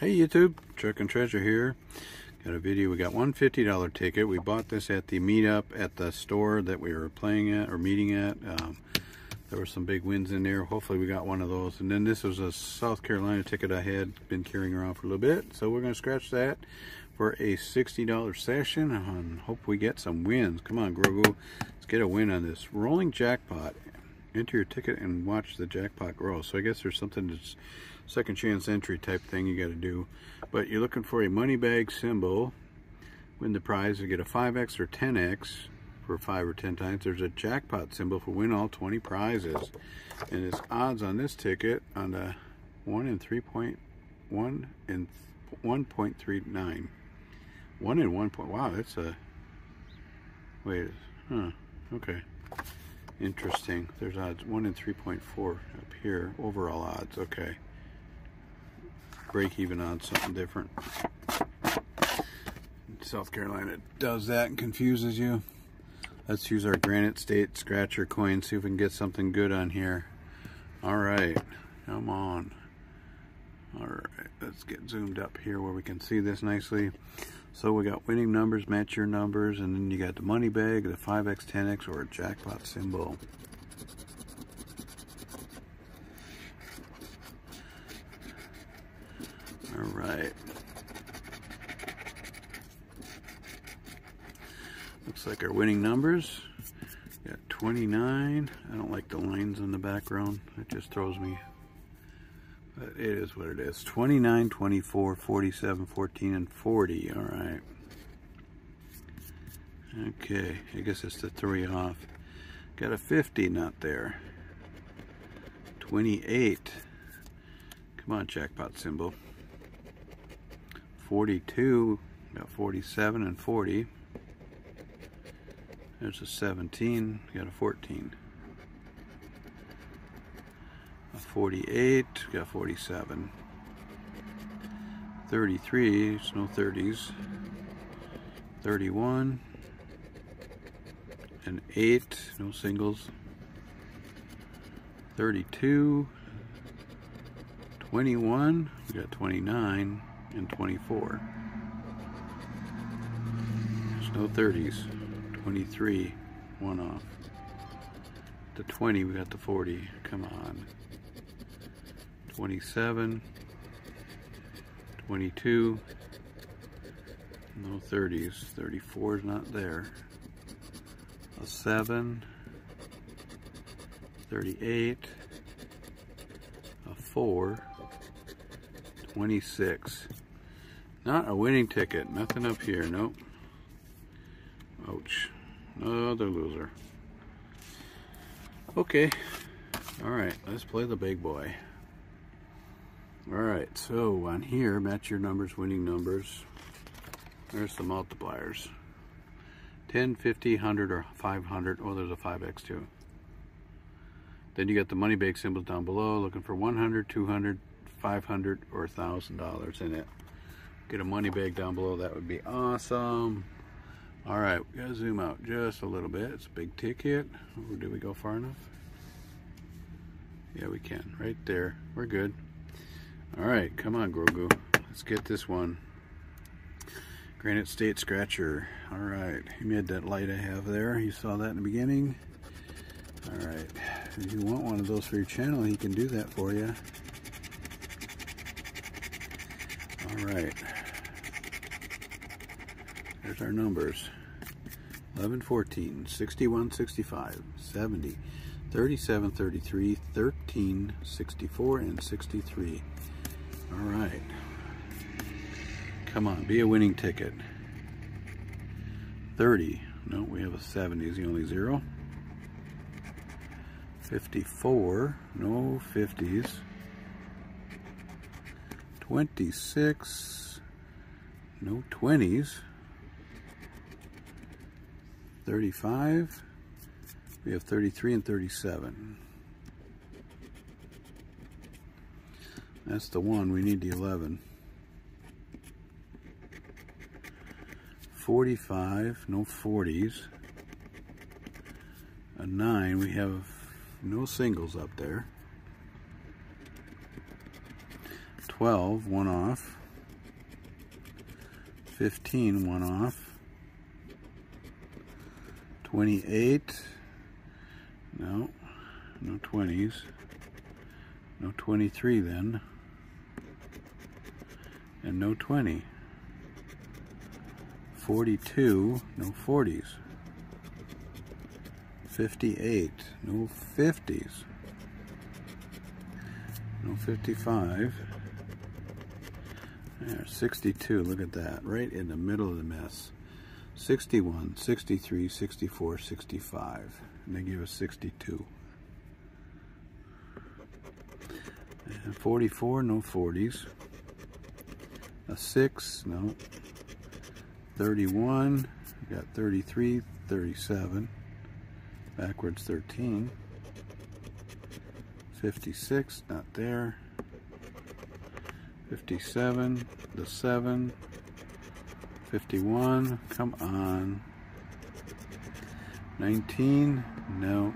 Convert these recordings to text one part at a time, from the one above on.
Hey YouTube, Trucken Treasure here. Got a video, we got one $50 ticket. We bought this at the meetup at the store that we were playing at or meeting at. Um, there were some big wins in there. Hopefully we got one of those. And then this was a South Carolina ticket I had been carrying around for a little bit. So we're gonna scratch that for a $60 session and hope we get some wins. Come on, Grogu, let's get a win on this. Rolling jackpot. Enter your ticket and watch the jackpot grow. So I guess there's something that's second chance entry type thing you got to do. But you're looking for a money bag symbol. Win the prize, you get a 5x or 10x for 5 or 10 times. There's a jackpot symbol for win all 20 prizes. And it's odds on this ticket on the 1 in 3.1 and 1.39. 1 in 1. Point, wow, that's a... Wait, huh, okay. Interesting. There's odds 1 in 3.4 up here. Overall odds, okay break even on something different. South Carolina does that and confuses you. Let's use our Granite State Scratcher coin, see if we can get something good on here. All right, come on. All right, let's get zoomed up here where we can see this nicely. So we got winning numbers, match your numbers, and then you got the money bag, the 5X, 10X, or a jackpot symbol. All right. Looks like our winning numbers. Got 29. I don't like the lines in the background. It just throws me. But it is what it is. 29, 24, 47, 14, and 40. All right. Okay. I guess it's the three off. Got a 50 not there. 28. Come on, jackpot symbol. 42, got 47 and 40. There's a 17, got a 14. A 48, got 47. 33, it's no 30s. 31, and 8, no singles. 32, 21, we got 29, and 24. There's no 30s. 23, one off. The 20, we got the 40. Come on. 27, 22, no 30s. 34 is not there. A 7, 38, a 4, 26. Not a winning ticket. Nothing up here. Nope. Ouch. Another loser. Okay. Alright, let's play the big boy. Alright, so on here, match your numbers, winning numbers. There's the multipliers. 10, 50, 100, or 500. Oh, there's a 5x too. Then you got the money bag symbols down below, looking for 100, 200, 500 or $1,000 in it. Get a money bag down below, that would be awesome. All right, we gotta zoom out just a little bit. It's a big ticket. Did we go far enough? Yeah, we can, right there. We're good. All right, come on, Grogu. Let's get this one. Granite State Scratcher. All right, he made that light I have there. You saw that in the beginning. All right, if you want one of those for your channel, he can do that for you. All right. There's our numbers. 11, 14, 61, 65, 70, 37, 33, 13, 64, and 63. All right. Come on, be a winning ticket. 30. No, we have a 70 is the only zero. 54. No 50s. 26, no 20s, 35, we have 33 and 37. That's the one, we need the 11. 45, no 40s. A 9, we have no singles up there. 12, one off. 15, one off. 28, no, no 20s. No 23 then. And no 20. 42, no 40s. 58, no 50s. No 55. There, 62, look at that, right in the middle of the mess. 61, 63, 64, 65, and they give us 62. And 44, no 40s. A 6, no. 31, we got 33, 37. Backwards 13. 56, not there. 57, the 7, 51, come on. 19, no.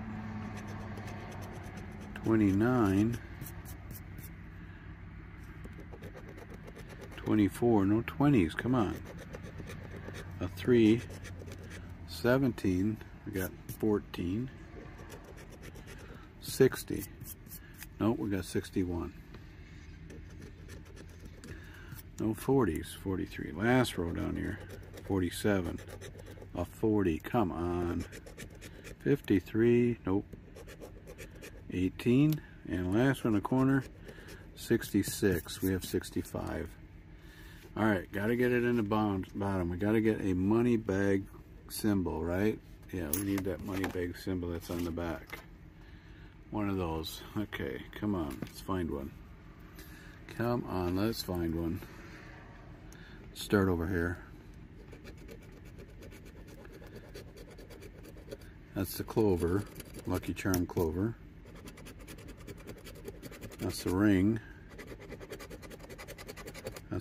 29, 24, no 20s, come on. A 3, 17, we got 14, 60, no, we got 61. No 40s, 43. Last row down here, 47. A 40, come on. 53, nope. 18, and last one in the corner, 66. We have 65. All right, got to get it in the bottom. We got to get a money bag symbol, right? Yeah, we need that money bag symbol that's on the back. One of those. Okay, come on, let's find one. Come on, let's find one. Start over here. That's the clover, Lucky Charm clover. That's the ring.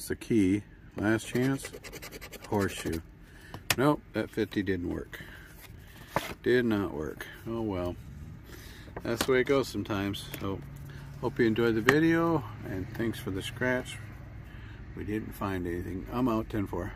That's the key. Last chance, horseshoe. Nope, that 50 didn't work. Did not work. Oh well. That's the way it goes sometimes. So, hope you enjoyed the video, and thanks for the scratch. We didn't find anything. I'm out 10-4.